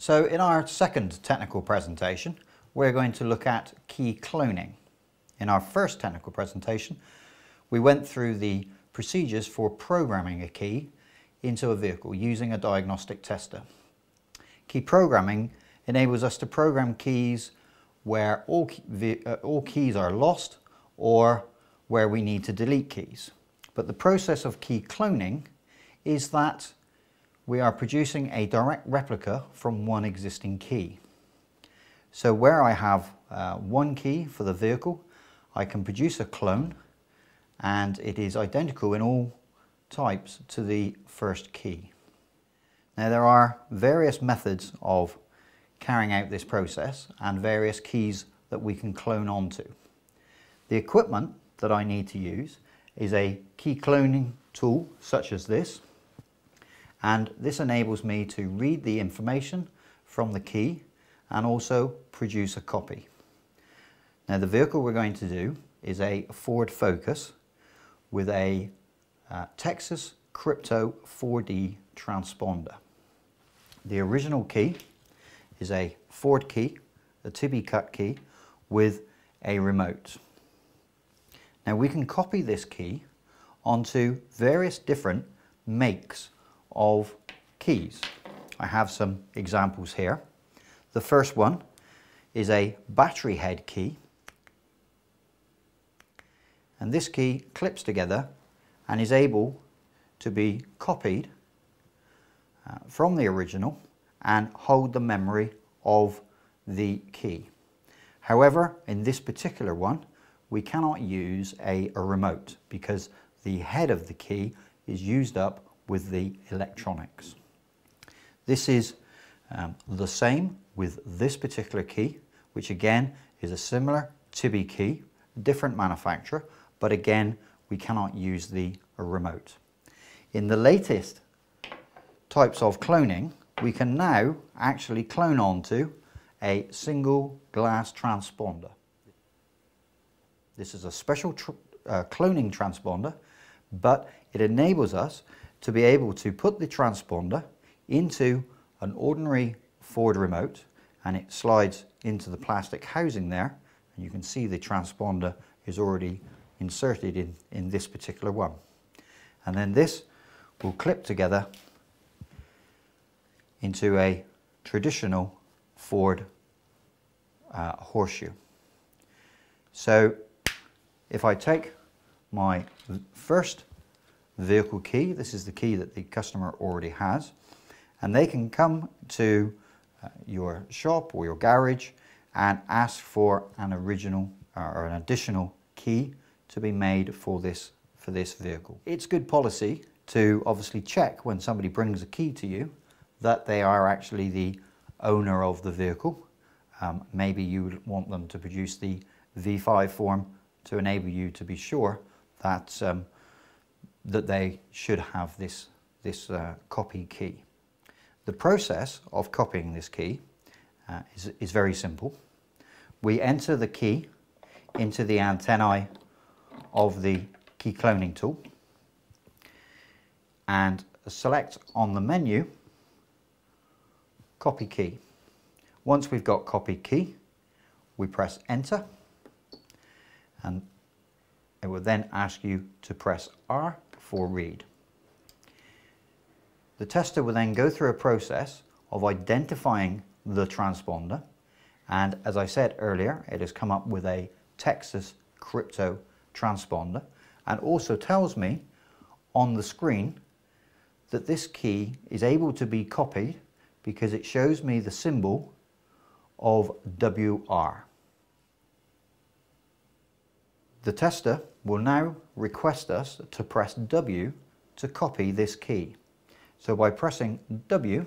So in our second technical presentation, we're going to look at key cloning. In our first technical presentation, we went through the procedures for programming a key into a vehicle using a diagnostic tester. Key programming enables us to program keys where all, key, uh, all keys are lost or where we need to delete keys. But the process of key cloning is that we are producing a direct replica from one existing key. So where I have uh, one key for the vehicle, I can produce a clone and it is identical in all types to the first key. Now there are various methods of carrying out this process and various keys that we can clone onto. The equipment that I need to use is a key cloning tool such as this and this enables me to read the information from the key and also produce a copy. Now the vehicle we're going to do is a Ford Focus with a uh, Texas Crypto 4D transponder. The original key is a Ford key, a Tibbe cut key with a remote. Now we can copy this key onto various different makes of keys. I have some examples here. The first one is a battery head key. And this key clips together and is able to be copied uh, from the original and hold the memory of the key. However, in this particular one, we cannot use a, a remote because the head of the key is used up with the electronics. This is um, the same with this particular key, which again is a similar Tibbe key, different manufacturer, but again, we cannot use the remote. In the latest types of cloning, we can now actually clone onto a single glass transponder. This is a special tr uh, cloning transponder, but it enables us to be able to put the transponder into an ordinary Ford remote and it slides into the plastic housing there and you can see the transponder is already inserted in, in this particular one. And then this will clip together into a traditional Ford uh, horseshoe. So if I take my first vehicle key, this is the key that the customer already has, and they can come to uh, your shop or your garage and ask for an original uh, or an additional key to be made for this for this vehicle. It's good policy to obviously check when somebody brings a key to you that they are actually the owner of the vehicle. Um, maybe you would want them to produce the V5 form to enable you to be sure that um, that they should have this this uh, copy key. The process of copying this key uh, is, is very simple. We enter the key into the antennae of the key cloning tool and select on the menu copy key. Once we've got copy key, we press enter and it will then ask you to press R for read. The tester will then go through a process of identifying the transponder and as I said earlier it has come up with a Texas crypto transponder and also tells me on the screen that this key is able to be copied because it shows me the symbol of WR. The tester will now request us to press W to copy this key. So by pressing W,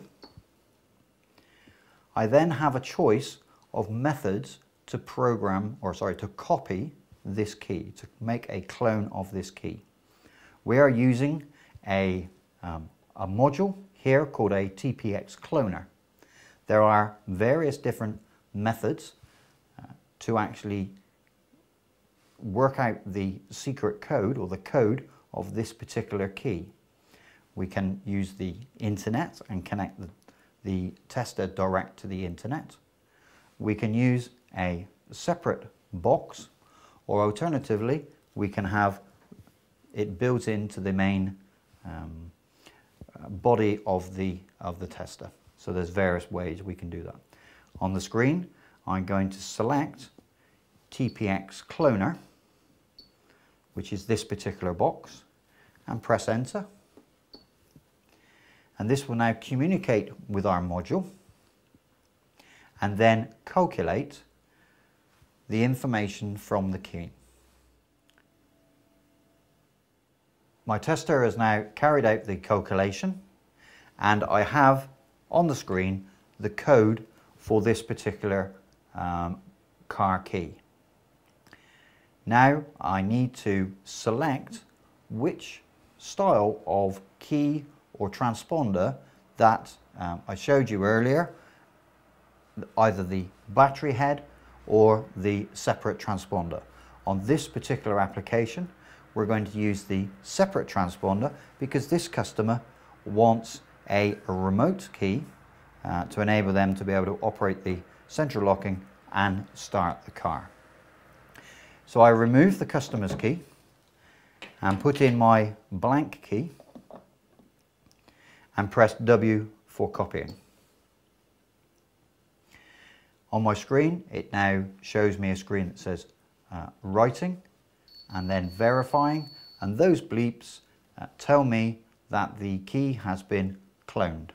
I then have a choice of methods to program, or sorry, to copy this key, to make a clone of this key. We are using a, um, a module here called a TPX cloner. There are various different methods uh, to actually work out the secret code or the code of this particular key. We can use the internet and connect the, the tester direct to the internet. We can use a separate box or alternatively we can have it built into the main um, body of the, of the tester. So there's various ways we can do that. On the screen I'm going to select TPX Cloner which is this particular box and press enter and this will now communicate with our module and then calculate the information from the key. My tester has now carried out the calculation and I have on the screen the code for this particular um, car key. Now I need to select which style of key or transponder that um, I showed you earlier, either the battery head or the separate transponder. On this particular application, we're going to use the separate transponder because this customer wants a, remote key uh, to enable them to be able to operate the central locking and start the car. So I remove the customer's key and put in my blank key and press W for copying. On my screen, it now shows me a screen that says uh, writing and then verifying and those bleeps uh, tell me that the key has been cloned.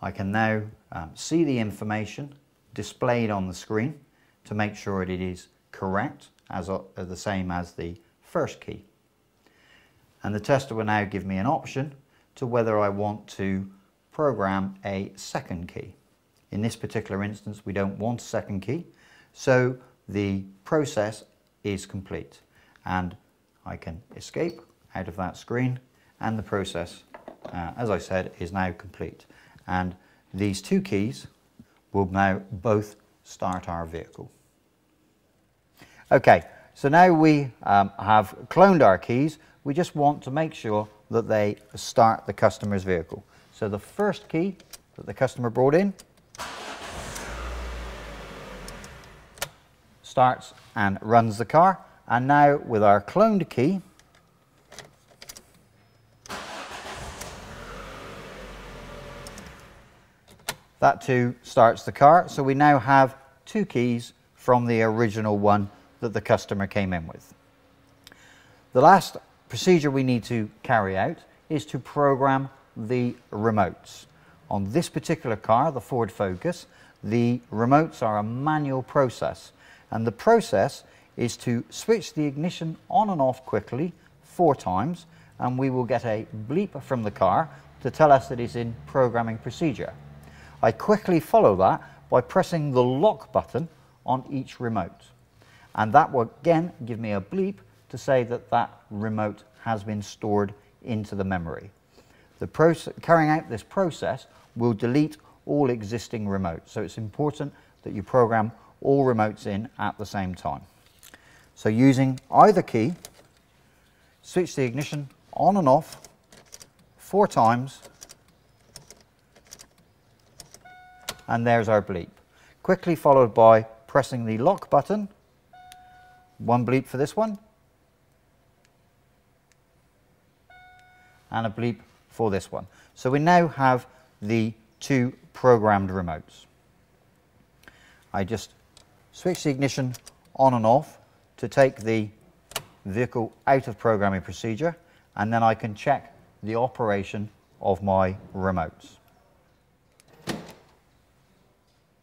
I can now um, see the information displayed on the screen to make sure it is correct as uh, the same as the first key. And the tester will now give me an option to whether I want to program a second key. In this particular instance, we don't want a second key, so the process is complete. And I can escape out of that screen and the process, uh, as I said, is now complete. And these two keys will now both start our vehicle. Okay, so now we um, have cloned our keys. We just want to make sure that they start the customer's vehicle. So the first key that the customer brought in starts and runs the car. And now with our cloned key, that too starts the car. So we now have two keys from the original one that the customer came in with. The last procedure we need to carry out is to program the remotes. On this particular car, the Ford Focus, the remotes are a manual process and the process is to switch the ignition on and off quickly four times and we will get a bleep from the car to tell us that it's in programming procedure. I quickly follow that by pressing the lock button on each remote and that will again give me a bleep to say that that remote has been stored into the memory. The process, carrying out this process will delete all existing remotes. So it's important that you program all remotes in at the same time. So using either key, switch the ignition on and off four times and there's our bleep. Quickly followed by pressing the lock button, one bleep for this one, and a bleep for this one. So we now have the two programmed remotes. I just switch the ignition on and off to take the vehicle out of programming procedure and then I can check the operation of my remotes.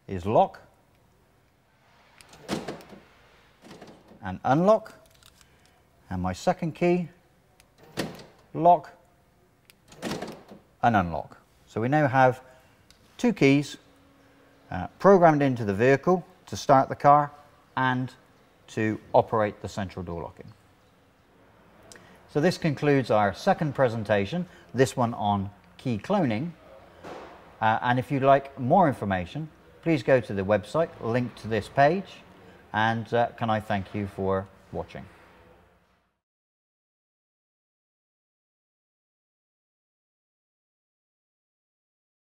Is lock and unlock and my second key lock and unlock. So we now have two keys uh, programmed into the vehicle to start the car and to operate the central door locking. So this concludes our second presentation, this one on key cloning. Uh, and if you'd like more information, please go to the website linked to this page. And uh, can I thank you for watching.